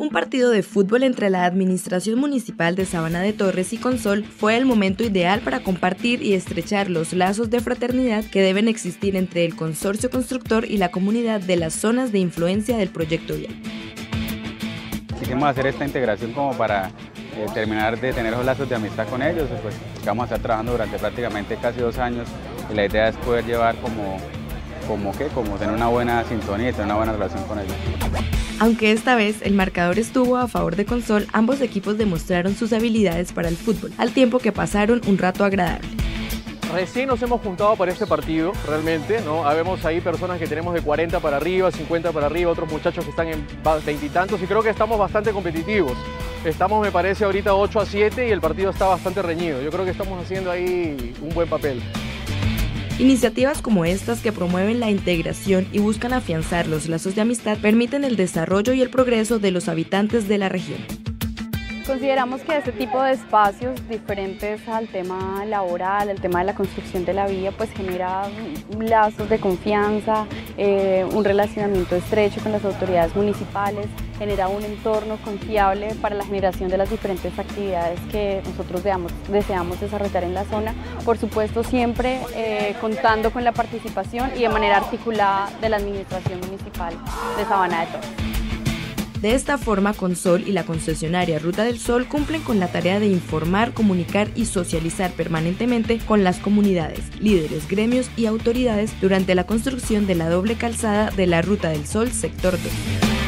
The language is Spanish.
Un partido de fútbol entre la Administración Municipal de Sabana de Torres y Consol fue el momento ideal para compartir y estrechar los lazos de fraternidad que deben existir entre el consorcio constructor y la comunidad de las zonas de influencia del proyecto vial. Quisimos hacer esta integración como para eh, terminar de tener los lazos de amistad con ellos, pues vamos a estar trabajando durante prácticamente casi dos años y la idea es poder llevar como como que, como tener una buena sintonía y tener una buena relación con ellos. Aunque esta vez el marcador estuvo a favor de Consol, ambos equipos demostraron sus habilidades para el fútbol, al tiempo que pasaron un rato agradable. Recién nos hemos juntado para este partido, realmente, ¿no? Habemos ahí personas que tenemos de 40 para arriba, 50 para arriba, otros muchachos que están en veintitantos y creo que estamos bastante competitivos. Estamos, me parece, ahorita 8 a 7 y el partido está bastante reñido. Yo creo que estamos haciendo ahí un buen papel. Iniciativas como estas que promueven la integración y buscan afianzar los lazos de amistad permiten el desarrollo y el progreso de los habitantes de la región. Consideramos que este tipo de espacios diferentes al tema laboral, al tema de la construcción de la vía, pues genera lazos de confianza, eh, un relacionamiento estrecho con las autoridades municipales, genera un entorno confiable para la generación de las diferentes actividades que nosotros deseamos, desarrollar en la zona. Por supuesto, siempre eh, contando con la participación y de manera articulada de la Administración Municipal de Sabana de Torres. De esta forma, Consol y la concesionaria Ruta del Sol cumplen con la tarea de informar, comunicar y socializar permanentemente con las comunidades, líderes, gremios y autoridades durante la construcción de la doble calzada de la Ruta del Sol sector 2.